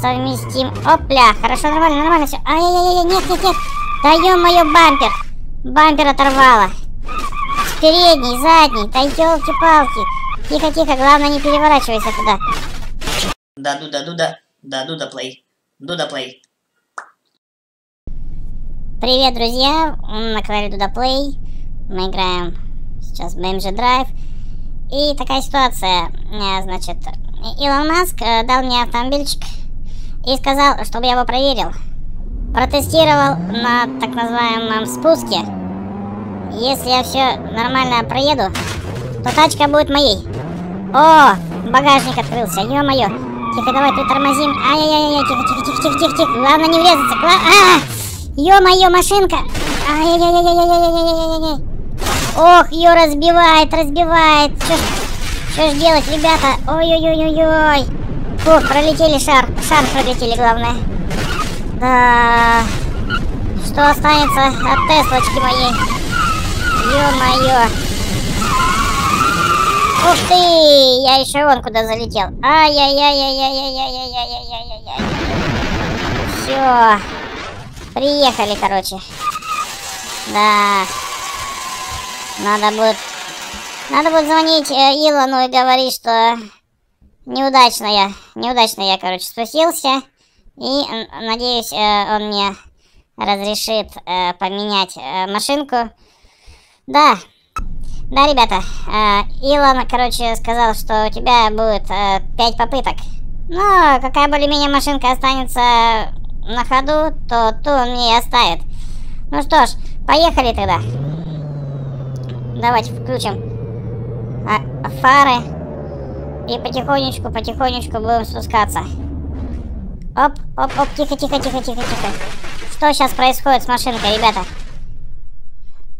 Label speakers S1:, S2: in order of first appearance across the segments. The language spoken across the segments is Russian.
S1: совместим. Опля, хорошо, нормально, нормально все. Ай-яй-яй, нет, нет, нет. Да ё-моё, бампер. Бампер оторвало. Передний, задний, да елки-палки. Тихо, тихо, главное не переворачивайся туда.
S2: Да, Дуда, Дуда, да, Дуда плей. Дуда плей.
S1: Привет, друзья! На канале Дуда Плей. Мы играем сейчас в BMG Drive. И такая ситуация. Э, значит, Илон Маск э, дал мне автомобильчик и сказал, чтобы я его проверил. Протестировал на так называемом спуске. Если я все нормально проеду, то тачка будет моей. О, багажник открылся, ё-моё. Тихо, давай, тут тормозим. Ай-яй-яй, тихо, тихо, тихо, тихо, тихо, тихо. Главное не врезаться. Гла... А! Ё-моё, машинка. Ай-яй-яй-яй-яй-яй-яй-яй. Ох, ее разбивает, разбивает. Что ж делать, ребята? Ой-ой-ой-ой-ой. Фух, пролетели шар. Шар пролетели, главное. Да. Что останется от Теслочки моей? Ё-моё. Ух ты! Я еще вон куда залетел. Ай-яй-яй-яй-яй-яй-яй-яй-яй-яй-яй. Все. Приехали, короче. Да. Надо будет... Надо будет звонить э, Илону и говорить, что неудачно я, неудачно я, короче, спустился. И, надеюсь, э, он мне разрешит э, поменять э, машинку. Да, да, ребята, Илон, короче, сказал, что у тебя будет э, 5 попыток. Но какая более-менее машинка останется на ходу, то ту он мне и оставит. Ну что ж, поехали тогда. Давайте включим а, фары. И потихонечку, потихонечку будем спускаться. Оп, оп, оп, тихо, тихо, тихо, тихо, тихо. Что сейчас происходит с машинкой, ребята?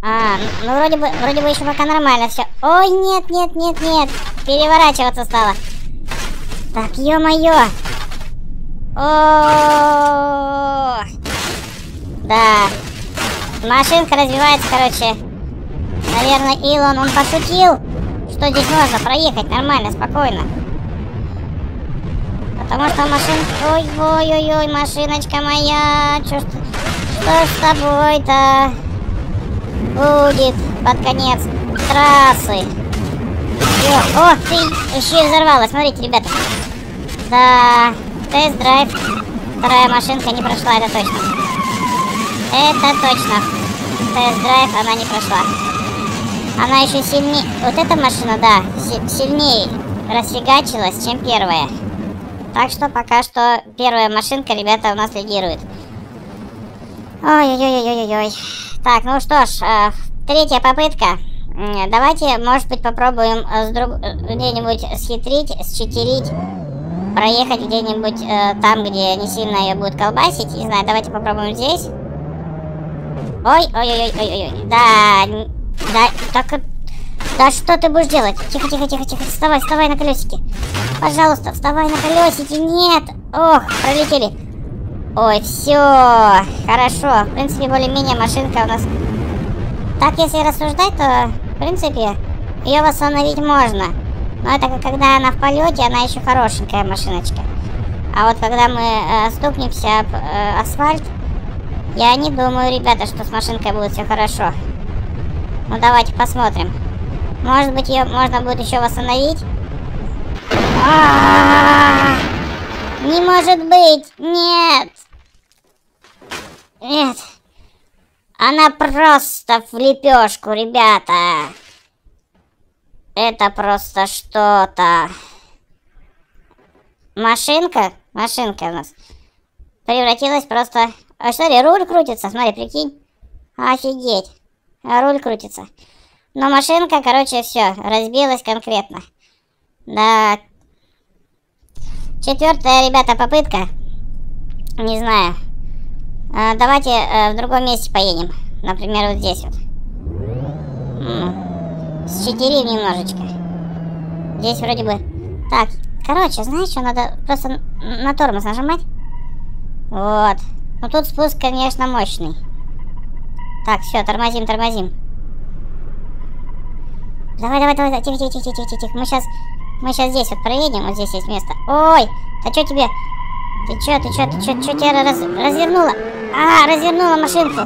S1: А, ну вроде бы, вроде бы еще пока нормально все. Ой, нет, нет, нет, нет. Переворачиваться стало. Так, ё-моё. О, да. Машинка развивается, короче. Наверное, Илон, он пошутил, что здесь можно проехать нормально, спокойно. Потому что машинка... Ой-ой-ой-ой, машиночка моя. Что, что, что с тобой-то будет под конец трассы? Всё. О, ты еще и взорвалась. Смотрите, ребята. Да, тест-драйв. Вторая машинка не прошла, это точно. Это точно. Тест-драйв она не прошла. Она еще сильнее... Вот эта машина, да, сильнее расфигачилась, чем первая. Так что пока что первая машинка, ребята, у нас лидирует. Ой-ой-ой-ой-ой-ой. Так, ну что ж, э, третья попытка. Давайте, может быть, попробуем э, с друг... Э, где-нибудь схитрить, считерить, проехать где-нибудь э, там, где не сильно ее будет колбасить. Не знаю, давайте попробуем здесь. Ой, ой-ой-ой-ой-ой. Да, да, так... Да что ты будешь делать? Тихо, тихо, тихо, тихо. Вставай, вставай на колесики. Пожалуйста, вставай на колесики. Нет. Ох, пролетели. Ой, все. Хорошо. В принципе, более-менее машинка у нас... Так, если рассуждать, то, в принципе, ее восстановить можно. Но это когда она в полете, она еще хорошенькая машиночка. А вот когда мы э, стукнемся об э, асфальт, я не думаю, ребята, что с машинкой будет все хорошо. Ну давайте посмотрим. Может быть ее можно будет еще восстановить? А -а -а Не может быть! Нет! Нет! Она просто в лепешку, ребята! Это просто что-то. Машинка, машинка у нас превратилась просто... А что ли, руль крутится? Смотри, прикинь. Офигеть руль крутится. Но машинка, короче, все, разбилась конкретно. Да. Четвертая, ребята, попытка. Не знаю. А, давайте а, в другом месте поедем. Например, вот здесь вот. Счетерим немножечко. Здесь вроде бы... Так, короче, знаешь, что надо просто на тормоз нажимать? Вот. Ну тут спуск, конечно, мощный. Так, все, тормозим, тормозим. Давай, давай, давай, тихо, тихо, тихо, тихо, тихо. Мы сейчас, мы сейчас здесь вот проедем, вот здесь есть место. Ой, да что тебе? Ты что, ты что, ты что, что тебя раз, развернула? А, развернула машинку.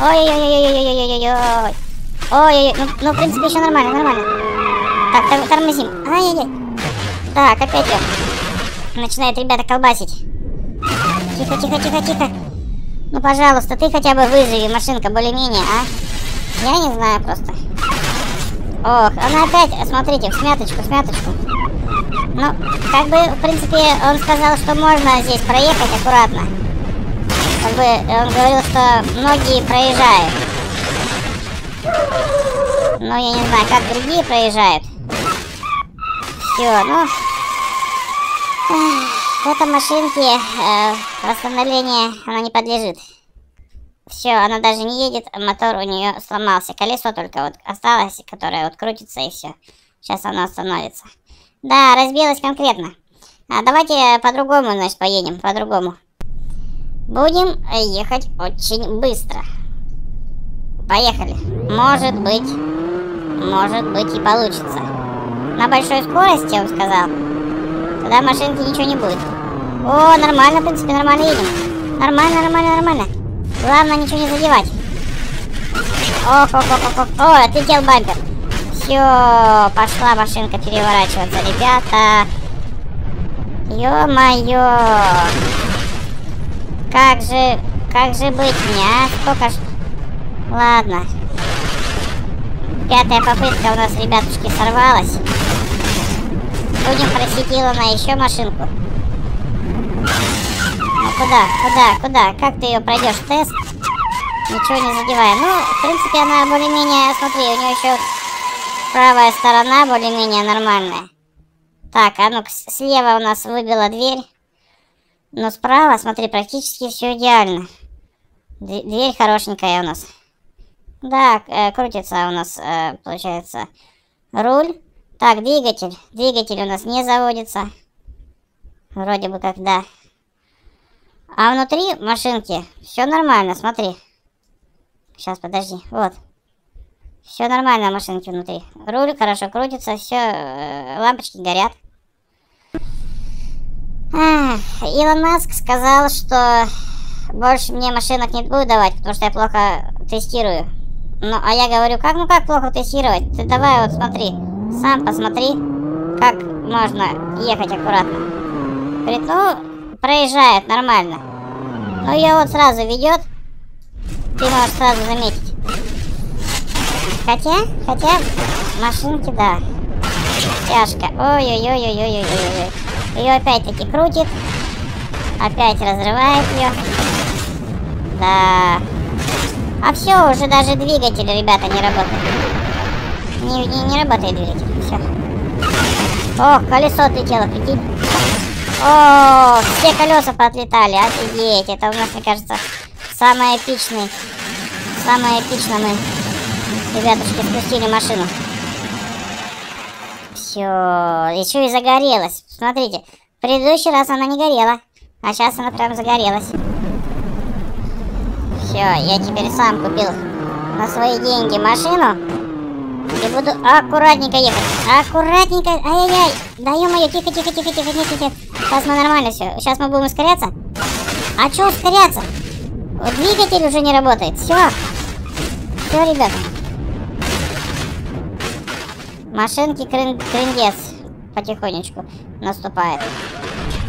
S1: Ой-ой-ой-ой-ой-ой-ой-ой. Ой, ну, ну, в принципе, еще нормально, нормально. Так, тор тормозим. Ай, ай, ай. Так, опять я. Начинает ребята колбасить. Тихо, тихо, тихо, тихо. Ну, пожалуйста, ты хотя бы выживи, машинка, более-менее, а? Я не знаю просто. Ох, она опять, смотрите, в смяточку, в смяточку. Ну, как бы, в принципе, он сказал, что можно здесь проехать аккуратно. Как бы, он говорил, что многие проезжают. Но я не знаю, как другие проезжают. Все, ну... В этой машинке э, восстановление она не подлежит. Все, она даже не едет, мотор у нее сломался. Колесо только вот осталось, которое вот крутится и все. Сейчас оно остановится. Да, разбилась конкретно. А давайте по-другому, значит, поедем, по-другому. Будем ехать очень быстро. Поехали. Может быть, может быть и получится. На большой скорости, он сказал. Тогда машинки ничего не будет. О, нормально, в принципе, нормально едем. Нормально, нормально, нормально. Главное ничего не задевать. Ох, ох, ох, ох, ох. О, отлетел бампер. Все, пошла машинка переворачиваться, ребята. Ё-моё. Как же, как же быть мне, а? Сколько ж... Ладно. Пятая попытка у нас, ребятушки, сорвалась. Будем просить Илона еще машинку. Ну куда, куда, куда? Как ты ее пройдешь тест? Ничего не задевая. Ну, в принципе, она более-менее, смотри, у нее еще правая сторона более-менее нормальная. Так, а ну слева у нас выбила дверь. Но справа, смотри, практически все идеально. Дверь хорошенькая у нас. Да, э, крутится у нас, э, получается, руль. Так, двигатель. Двигатель у нас не заводится. Вроде бы как да. А внутри машинки все нормально, смотри. Сейчас, подожди. Вот. Все нормально машинки внутри. Руль хорошо крутится, все, э, лампочки горят. Илон Маск сказал, что больше мне машинок не будет давать, потому что я плохо тестирую. Ну, а я говорю, как, ну как плохо тестировать? Ты давай вот смотри, сам посмотри, как можно ехать аккуратно. Говорит, ну, проезжает нормально. Ну, ее вот сразу ведет, ты можешь сразу заметить. Хотя, хотя, машинки, да, тяжко. Ой-ой-ой-ой-ой-ой-ой. Ее опять-таки крутит, опять разрывает ее. Да. А все, уже даже двигатель, ребята, не работает. Не, не, не работает двигатель, все. О, колесо отлетело, прикинь. О, все колеса поотлетали, офигеть. Это у нас, мне кажется, самое эпичный. Самое эпично мы, ребятушки, спустили машину. Все, еще и загорелась. Смотрите, в предыдущий раз она не горела, а сейчас она прям загорелась. Все, я теперь сам купил на свои деньги машину. И буду аккуратненько ехать. Аккуратненько. Ай-яй-яй. Да ё-моё, тихо, тихо, тихо, тихо, тихо, тихо. Сейчас мы нормально все. Сейчас мы будем ускоряться. А что ускоряться? Двигатель уже не работает. Все. Все, ребят. Машинки крын крындец потихонечку наступает.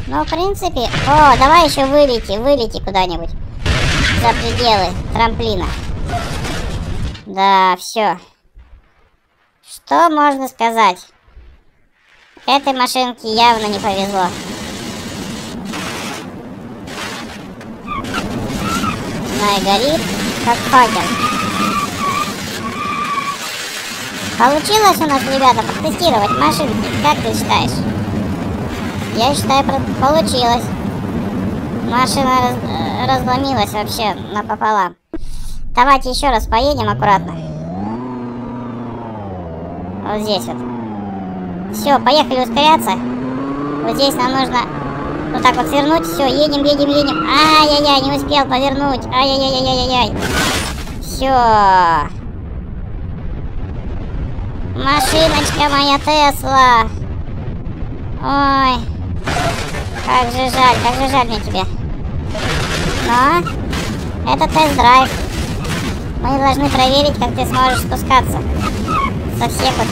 S1: Ну, в принципе... О, давай еще вылети, вылети куда-нибудь за пределы трамплина. Да, все. Что можно сказать? Этой машинке явно не повезло. Она и горит, как факел. Получилось у нас, ребята, протестировать машинки. Как ты считаешь? Я считаю, получилось. Машина раз, разломилась вообще напополам. Давайте еще раз поедем аккуратно. Вот здесь вот. Все, поехали ускоряться. Вот здесь нам нужно вот так вот свернуть. Все, едем, едем, едем. Ай-яй-яй, не успел повернуть. Ай-яй-яй-яй-яй. Все. Машиночка моя Тесла. Ой. Как же жаль, как же жаль мне тебе. Но это тест-драйв. Мы должны проверить, как ты сможешь спускаться со всех вот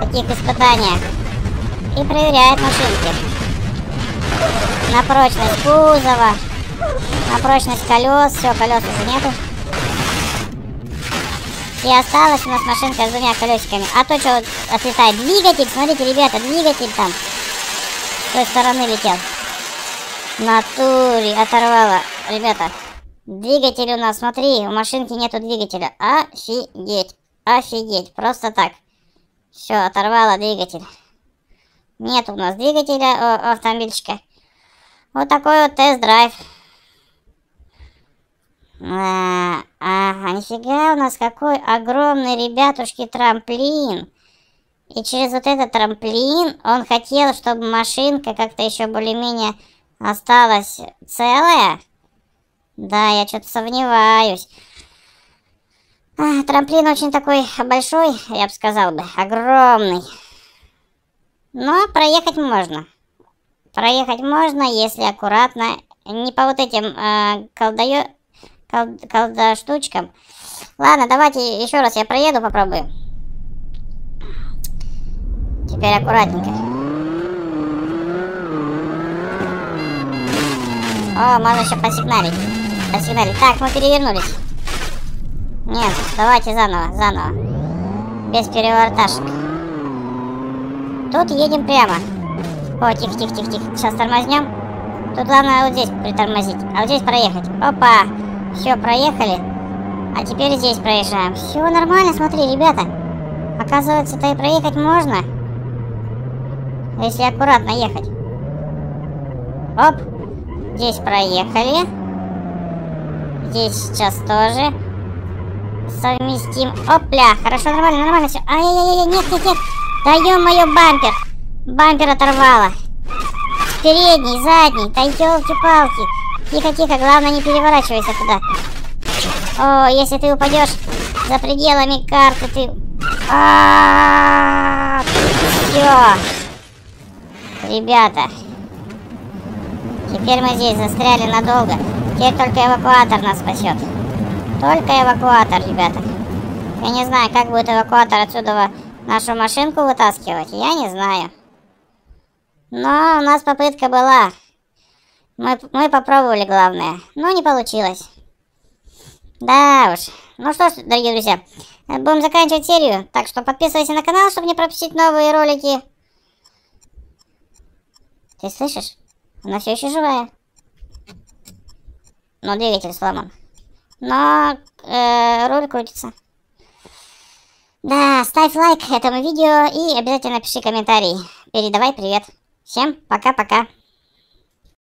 S1: таких испытаний. И проверяет машинки. На прочность кузова, на прочность колес. Все, колес уже нету. И осталась у нас машинка с двумя колесиками. А то что отлетает? Двигатель, смотрите, ребята, двигатель там. С той стороны летел. Натуре оторвала. Ребята, двигатель у нас, смотри, у машинки нету двигателя. Офигеть. Офигеть, просто так. Все, оторвала двигатель. Нет у нас двигателя у автомобильчика. Вот такой вот тест-драйв. А, ага, нифига у нас какой огромный, ребятушки, трамплин. И через вот этот трамплин он хотел, чтобы машинка как-то еще более-менее осталась целая. Да, я что-то сомневаюсь. А, трамплин очень такой большой, я бы сказал бы, огромный. Но проехать можно. Проехать можно, если аккуратно, не по вот этим э, колдаю кол колда штучкам. Ладно, давайте еще раз я проеду, попробую. Теперь аккуратненько. О, можно еще посигналить. Посигналить. Так, мы перевернулись. Нет, давайте заново, заново. Без переверташек. Тут едем прямо. О, тихо, тихо, тихо, тихо. Сейчас тормознем. Тут главное вот здесь притормозить, а вот здесь проехать. Опа! Все, проехали. А теперь здесь проезжаем. Все нормально, смотри, ребята. Оказывается-то и проехать можно. Если аккуратно ехать. Оп. Здесь проехали. Здесь сейчас тоже совместим. Опля, хорошо, нормально, нормально все. Ай-яй-яй, нет, нет, нет. Да ё-моё, бампер. Бампер оторвало. Передний, задний, да елки-палки. Тихо, тихо, главное не переворачивайся туда. О, если ты упадешь за пределами карты, ты... А Все. Ребята. Теперь мы здесь застряли надолго. Теперь только эвакуатор нас спасет. Только эвакуатор, ребята. Я не знаю, как будет эвакуатор отсюда нашу машинку вытаскивать. Я не знаю. Но у нас попытка была. Мы, мы попробовали, главное, но не получилось. Да уж. Ну что ж, дорогие друзья, будем заканчивать серию. Так что подписывайся на канал, чтобы не пропустить новые ролики. Ты слышишь? Она все еще живая. Но двигатель сломан. Но э, руль крутится. Да, ставь лайк этому видео и обязательно пиши комментарий. Передавай привет. Всем пока-пока.